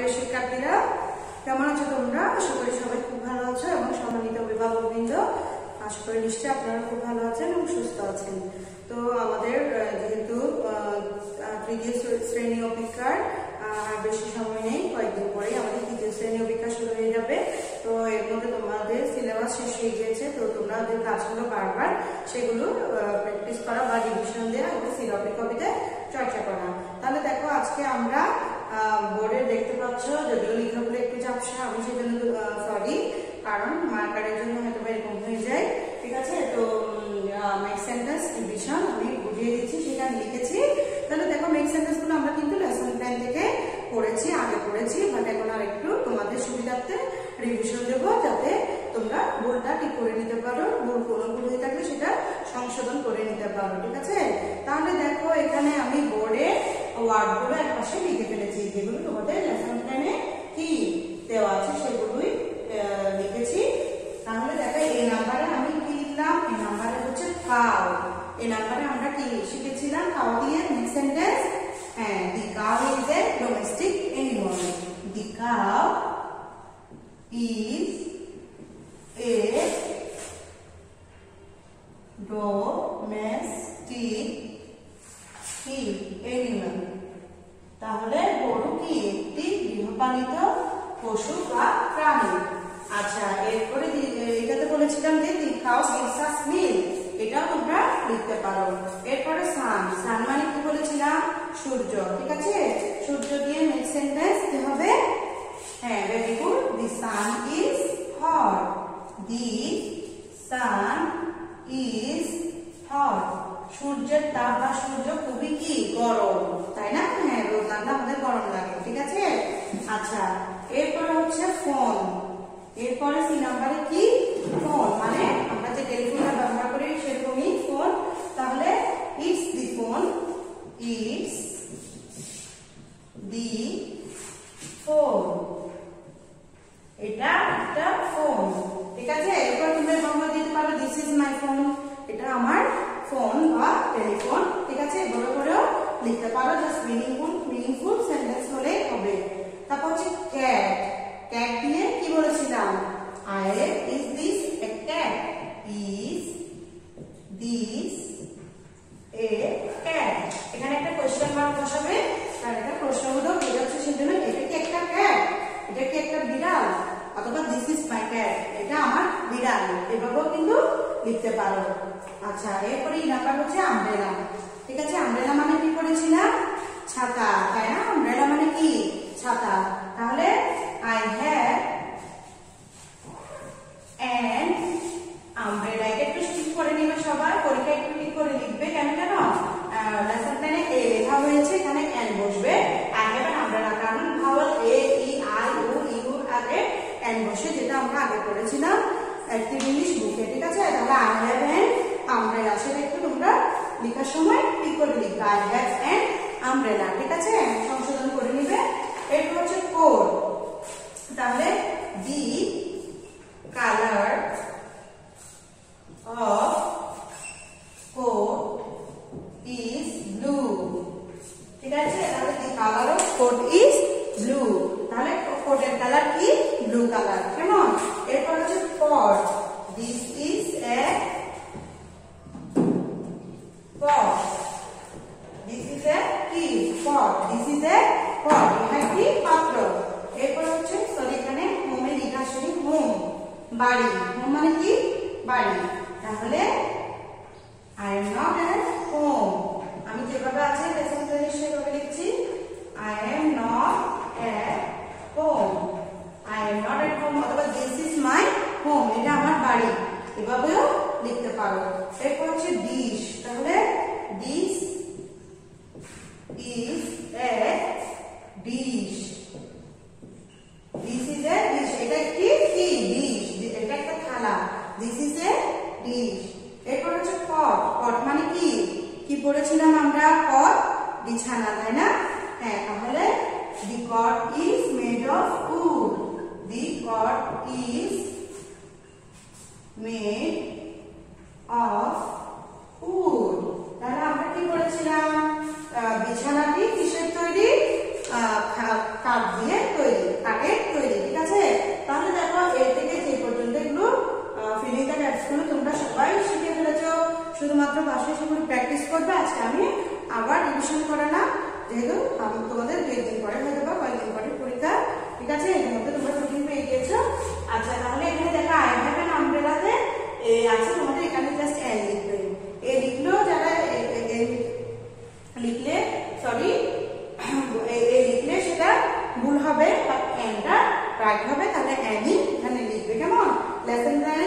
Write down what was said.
প্রিয় শিক্ষার্থীরা কেমন আছো তোমরা? আশা করি সবাই খুব ভালো আছো এবং সম্মানিত অভিভাবকবৃন্দ। আশা করি নিশ্চয়ই আপনারা খুব ভালো আছেন এবং সুস্থ আছেন। তো আমাদের যেহেতু তৃতীয় শ্রেণি অপেক্ষার বেশি সময় নেই, কয়েকদিন পরেই আমাদের তৃতীয় শ্রেণি অপেক্ষা শুরু হয়ে যাবে। তো এর মধ্যে তোমাদের সিলেবাস শেষ হয়ে গিয়েছে, তো তোমরা ওদের কাজগুলো বারবার সেগুলো প্র্যাকটিস করা বা রিভিশন দেওয়া এবং সিলপি কপিতে চর্চা করা। তাহলে দেখো, আজকে আমরা দেখতে পাচ্ছ, যদিও লেখাগুলো একটু ঝাপসা, আমি সেজন্য সরি কারণ মার্কারের জন্য হয়তো এরকম হয়ে যায়। ঠিক আছে? তো মেক সেন্টেন্স রিভিশন আমি বুঝিয়ে দিচ্ছি, সেটা আমি লিখেছি। তাহলে দেখো মেক সেন্টেন্সগুলো আমরা কিন্তু লেসন প্ল্যান থেকে পড়েছি, আগে পড়েছি বাট এখন আর একটু তোমাদের সুবিধার্থে রিভিশন দেবো, যাতে তোমরা ভুলটা ঠিক করে নিতে পারো, ভুল কোনো ভুল হয়ে থাকলে সেটা সংশোধন করে নিতে পারো, ঠিক আছে? তাহলে দেখো, এখানে আমি বোর্ডে ওয়ার্ডগুলো এক পাশে লিখে ফেলেছি। যেগুলো তোমাদের লেসন প্ল্যানে কি দেওয়া আছে সেগুলোই লিখেছি তাহলে দেখো এই নাম্বারে আমি কি লিখলাম? এই নাম্বারে হচ্ছে কাউ এই নাম্বারে আমরা কি শিখেছিলাম? কাউ দিয়ে নেক্সট সেন্টেন্স হ্যাঁ the cow is a domestic animal the cow is পশু বা প্রাণী। আচ্ছা এরপরে এটাতে বলেছিলাম যে দি কাউ গিভস মিল্ক এটাও তোমরা লিখতে পারো। এরপরে সান সান মানে কি বলেছিলাম? সূর্য, ঠিক আছে? সূর্য দিয়ে নেক্সট সেন্টেন্স কি হবে? হ্যাঁ very good the sun is hot the sun is hot সূর্যের তাপ বা সূর্য খুবই কি? গরম তাই না হ্যাঁ রোদ লাগলে আমাদের গরম লাগে ঠিক আছে আচ্ছা এরপরে হচ্ছে ফোন এরপরে সি নাম্বারে কি? ফোন মানে আমরা যে টেলিফোনটা ব্যবহার করি সেরকমই ফোন তাহলে it's the phone it's the phone এটা একটা ফোন ঠিক আছে এরপর তুমি বাংলা দিতে পারো দিস ইজ মাই ফোন এটা আমার ফোন বা টেলিফোন ঠিক আছে এভাবে করেও লিখতে পারো জাস্ট মিনিংফুল মিনিংফুল সেন্টেন্স হলেই হবে তারপর হচ্ছে ক্যাট ক্যাট দিয়ে কি বলেছিলাম I is this a cat is this a cat এখানে একটা কোশ্চেন মার্ক বসাবে আর একটা প্রশ্নবোধক বোঝাচ্ছে সেজন্য এটা কি একটা ক্যাট এটা কি একটা বিড়াল অথবা দিস ইজ মাই ক্যাট এটা আমার বিড়াল। এভাবেও কিন্তু লিখতে পারো। আচ্ছা এরপরে এই নাম্বার হচ্ছে আমব্রেলা ঠিক আছে আমব্রেলা মানে কি করেছিলাম ছাতা তাই না আমব্রেলা মানে কি ছাতা তাহলে আই হ্যাভ and umbrella এটা একটু ঠিক করে নিবে সবাই পরীক্ষা একটু ঠিক করে লিখবে কেন কেন লেসন প্ল্যানে এ লেখা হয়েছে এখানে এন বসবে আই হ্যাভ এন আমব্রেলা কারণ vowel A E I O U আগে এন বসে যেটা আমরা আগে পড়েছিলাম অ্যাক্টিভ ইংলিশ বুকে, ঠিক আছে? তাহলে আই হ্যাভ এন আমব্রেলা। সেটা একটু তোমরা লেখার সময় ঠিক করে লিখবে। আই হ্যাভ এন আমব্রেলা, ঠিক আছে? সংশোধন করে নিবে। এরপর হচ্ছে কোড। তাহলে দি color of coat is blue ঠিক আছে? তাহলে the color of coat is blue তাহলে কোটের কালার কি ব্লু কালার, কেমন? এরপর হচ্ছে পট। This is a pot this is a কি this is a pot এটা একটি পাত্র। এরপর হচ্ছে সরি এখানে হোমে লেখা শুধু হোম বাড়ি। হোম মানে কি? বাড়ি। তাহলে I am not at home আমি যেভাবে আছে সেভাবে লিখছি I am not at home I am not at home অথবা দিস ইজ মাই হোম এটা আমার বাড়ি এভাবেও লিখতে পারো এরপর হচ্ছে ডিশ তাহলে dish is a dish this is a dish এটা কি কি dish এটা একটা থালা this is a dish এরপর হচ্ছে পট পট মানে কি? কি পড়েছিলাম আমরা? পট বিছানা তাই না? হ্যাঁ তাহলে the cot is made of wood. The cot is made of wood. তাহলে আমরা কি আহ, বিছানাটি কিসের তৈরি? কাঠ দিয়ে তৈরি। যেহেতু আমি তোমাদের দুই দিন পরে হয়তো বা কয়েকদিন পরে পরীক্ষা, ঠিক আছে? এর মধ্যে তোমরা ছুটি পেয়ে গেছো আচ্ছা তাহলে এখানে দেখা আই হ্যাভ অ্যান আমব্রেলাতে আছে তোমাদের এখানে জাস্ট এন লিখবে। এ লিখলো, যারা লিখলে সরি এ লিখলে সেটা ভুল হবে, বা এনটা রাইট হবে, তাহলে অ্যানই এখানে লিখবে, কেমন? Lesson plan